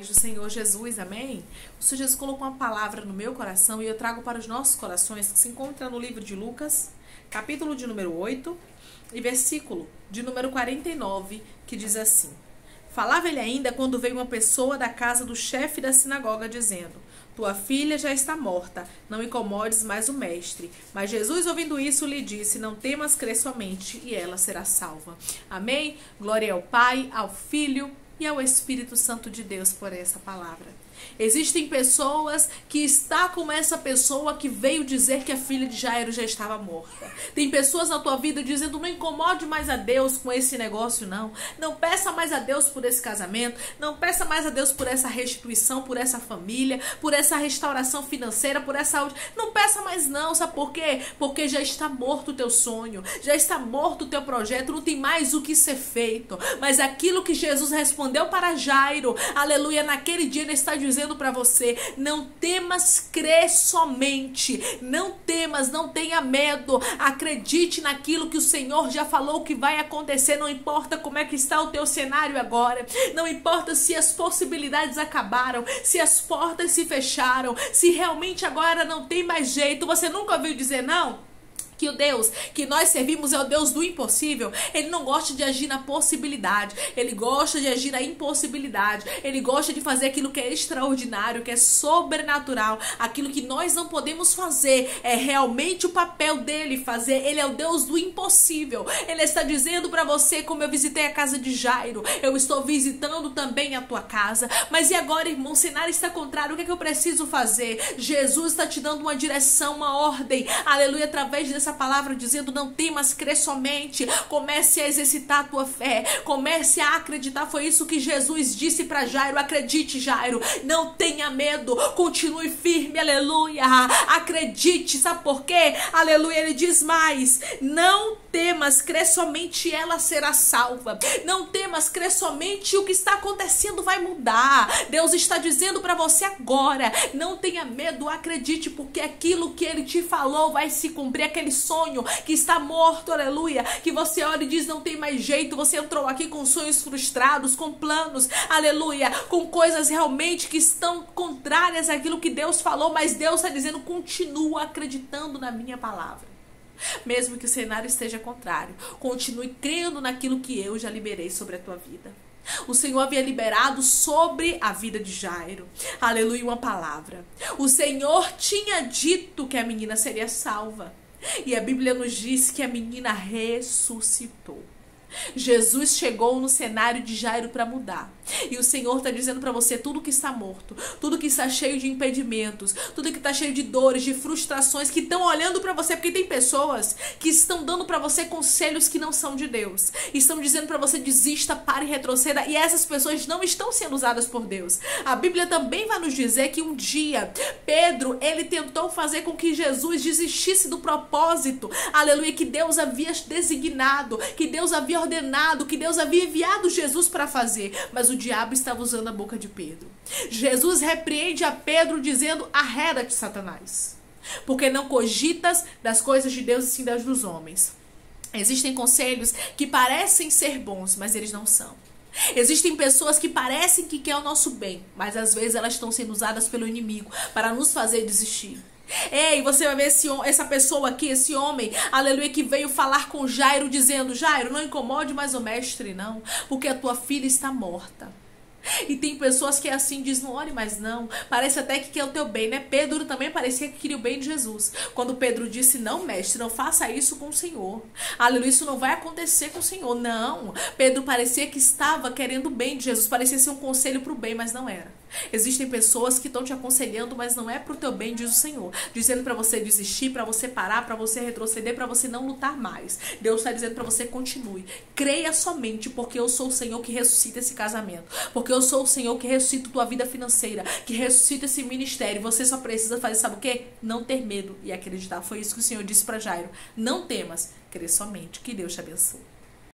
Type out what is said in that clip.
do Senhor Jesus, amém? O Senhor Jesus colocou uma palavra no meu coração e eu trago para os nossos corações, que se encontra no livro de Lucas, capítulo de número 8 e versículo de número 49, que diz assim: Falava ele ainda quando veio uma pessoa da casa do chefe da sinagoga, dizendo: Tua filha já está morta, não incomodes mais o mestre. Mas Jesus, ouvindo isso, lhe disse: Não temas, crê somente, e ela será salva. Amém? Glória ao Pai, ao Filho e ao Espírito Santo de Deus por essa palavra. Existem pessoas que está como essa pessoa que veio dizer que a filha de Jairo já estava morta. Tem pessoas na tua vida dizendo: não incomode mais a Deus com esse negócio, não. Não peça mais a Deus por esse casamento. Não peça mais a Deus por essa restituição, por essa família, por essa restauração financeira, por essa saúde. Não peça mais, não. Sabe por quê? Porque já está morto o teu sonho, já está morto o teu projeto, não tem mais o que ser feito. Mas aquilo que Jesus respondeu para Jairo, aleluia, naquele dia ele está dizendo para você: não temas, crê somente. Não temas, não tenha medo. Acredite naquilo que o Senhor já falou que vai acontecer. Não importa como é que está o teu cenário agora. Não importa se as possibilidades acabaram, se as portas se fecharam, se realmente agora não tem mais jeito. Você nunca ouviu dizer não? Que o Deus que nós servimos é o Deus do impossível. Ele não gosta de agir na possibilidade, ele gosta de agir na impossibilidade. Ele gosta de fazer aquilo que é extraordinário, que é sobrenatural, aquilo que nós não podemos fazer. É realmente o papel dele fazer. Ele é o Deus do impossível. Ele está dizendo para você, como eu visitei a casa de Jairo, eu estou visitando também a tua casa. Mas e agora, irmão? O cenário está contrário. O que é que eu preciso fazer? Jesus está te dando uma direção, uma ordem. Aleluia, através dessa essa palavra dizendo: não temas, crê somente. Comece a exercitar a tua fé. Comece a acreditar. Foi isso que Jesus disse para Jairo. Acredite, Jairo. Não tenha medo. Continue firme. Aleluia. Acredite. Sabe por quê? Aleluia. Ele diz mais: não temas, crê somente ela será salva. Não temas, crê somente o que está acontecendo vai mudar. Deus está dizendo para você agora: não tenha medo, acredite, porque aquilo que ele te falou vai se cumprir. Aquele sonho que está morto, aleluia. Que você olha e diz: não tem mais jeito. Você entrou aqui com sonhos frustrados, com planos, aleluia, com coisas realmente que estão contrárias àquilo que Deus falou, mas Deus está dizendo: continua acreditando na minha palavra. Mesmo que o cenário esteja contrário, continue crendo naquilo que eu já liberei sobre a tua vida. O Senhor havia liberado sobre a vida de Jairo. Aleluia, uma palavra. O Senhor tinha dito que a menina seria salva. E a Bíblia nos diz que a menina ressuscitou. Jesus chegou no cenário de Jairo para mudar. E o Senhor está dizendo para você tudo que está morto, tudo que está cheio de impedimentos, tudo que está cheio de dores, de frustrações que estão olhando para você, porque tem pessoas que estão dando para você conselhos que não são de Deus. Estão dizendo para você desista, pare, retroceda, e essas pessoas não estão sendo usadas por Deus. A Bíblia também vai nos dizer que um dia Pedro, ele tentou fazer com que Jesus desistisse do propósito. Aleluia, que Deus havia designado, que Deus havia ordenado, que Deus havia enviado Jesus para fazer, mas o diabo estava usando a boca de Pedro. Jesus repreende a Pedro dizendo: arreda-te, Satanás, porque não cogitas das coisas de Deus e sim das dos homens. Existem conselhos que parecem ser bons, mas eles não são. Existem pessoas que parecem que quer o nosso bem, mas às vezes elas estão sendo usadas pelo inimigo para nos fazer desistir. Ei, você vai ver esse, essa pessoa aqui, esse homem, aleluia, que veio falar com Jairo, dizendo: Jairo, não incomode mais o mestre, não, porque a tua filha está morta. E tem pessoas que é assim, diz, não ore mais não. Parece até que quer o teu bem, né? Pedro também parecia que queria o bem de Jesus. Quando Pedro disse, não, mestre, não faça isso com o Senhor. Aleluia, isso não vai acontecer com o Senhor. Não. Pedro parecia que estava querendo o bem de Jesus. Parecia ser um conselho para o bem, mas não era. Existem pessoas que estão te aconselhando, mas não é pro teu bem, diz o Senhor. Dizendo para você desistir, para você parar, para você retroceder, para você não lutar mais. Deus está dizendo para você continue. Creia somente, porque eu sou o Senhor que ressuscita esse casamento. Porque eu sou o Senhor que ressuscita tua vida financeira, que ressuscita esse ministério. Você só precisa fazer, sabe o quê? Não ter medo e acreditar. Foi isso que o Senhor disse para Jairo. Não temas, crê somente. Que Deus te abençoe.